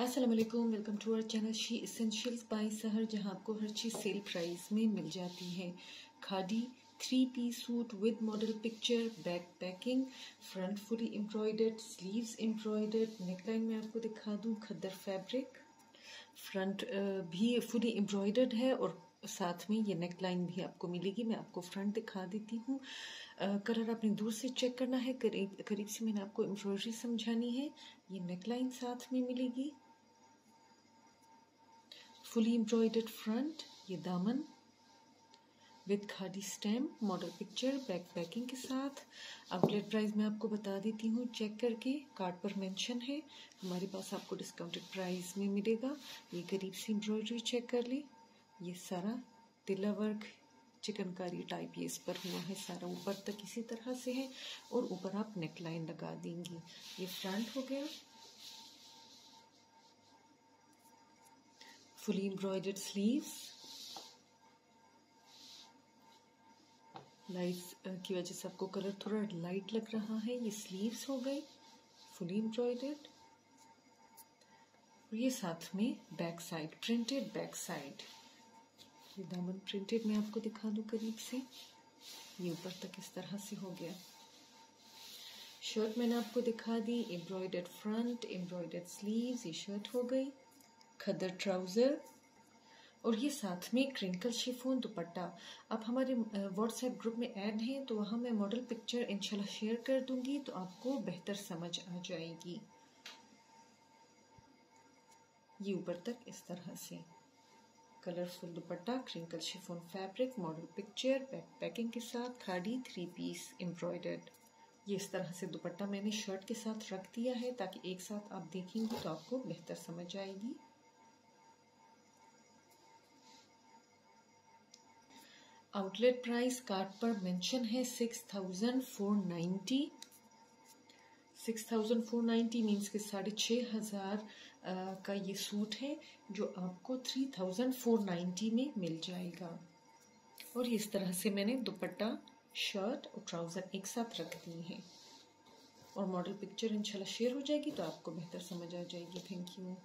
अस्सलाम वालेकुम to our channel she essentials by Sahar जहाँ आपको हर चीज़ सेल प्राइस में मिल जाती है। Khadi three piece suit with model picture back packing front fully embroidered sleeves embroidered neckline में आपको दिखा दूँ खद्दर फैब्रिक फ्रंट भी फुली एम्ब्रॉयडर्ड है और साथ में ये नेक लाइन भी आपको मिलेगी। मैं आपको फ्रंट दिखा देती हूँ। कलर आपने दूर से चेक करना है। करीब करीब से मैंने आपको एम्ब्रॉयडरी समझानी है। ये नेक लाइन साथ में मिलेगी। फुली एम्ब्रॉयडर्ड फ्रंट ये दामन with khadi stamp model picture back packing के साथ। आउटलेट प्राइस मैं आपको बता देती हूँ चेक करके कार्ड पर मेंशन है, हमारे पास आपको डिस्काउंटेड प्राइस में मिलेगा। ये करीब से एम्ब्रॉयडरी चेक कर ली। ये सारा तिला वर्क चिकनकारी टाइप ये इस पर हुआ है, सारा ऊपर तक इसी तरह से है, और ऊपर आप नेक लाइन लगा देंगी। ये फ्रंट हो गया। फुली एम्ब्रॉयडर्ड स्लीव्स लाइट की वजह से आपको कलर थोड़ा लाइट लग रहा है, ये स्लीव्स हो गई फुली एम्ब्रॉयडर्ड और ये साथ में back side printed back side ये दामन प्रिंटेड मैं आपको दिखा दूँ करीब से। ये ऊपर तक इस तरह से हो गया। शर्ट मैंने आपको दिखा दी एम्ब्रॉयडर्ड फ्रंट एम्ब्रॉयडर्ड स्लीव्स ये शर्ट हो गई। खदर ट्राउज़र और ये साथ में क्रिंकल शिफोन दुपट्टा। आप हमारे व्हाट्सएप ग्रुप में ऐड हैं तो वहाँ मैं मॉडल पिक्चर इंशाल्लाह शेयर कर दूँगी तो आपको बेहतर समझ आ जाएगी। ये ऊपर तक इस तरह से। Colourful dupatta crinkle chiffon fabric model picture back packing के साथ, खाड़ी थ्री पीस एम्ब्रॉयडर्ड ये इस तरह से दुपट्टा मैंने शर्ट के साथ रख दिया है, ताकि एक साथ आप देखेंगे तो आपको बेहतर समझ आएगी। आउटलेट प्राइस कार्ड पर मेंशन है six thousand four ninety six thousand four ninety means के साढ़े छः हज़ार का ये सूट है जो आपको थ्री थाउज़ेंड फोर नाइन्टी में मिल जाएगा। और इस तरह से मैंने दुपट्टा, शर्ट और ट्राउज़र एक साथ रख दिए हैं। और मॉडल पिक्चर इंशाल्लाह शेयर हो जाएगी तो आपको बेहतर समझ आ जाएगी। Thank you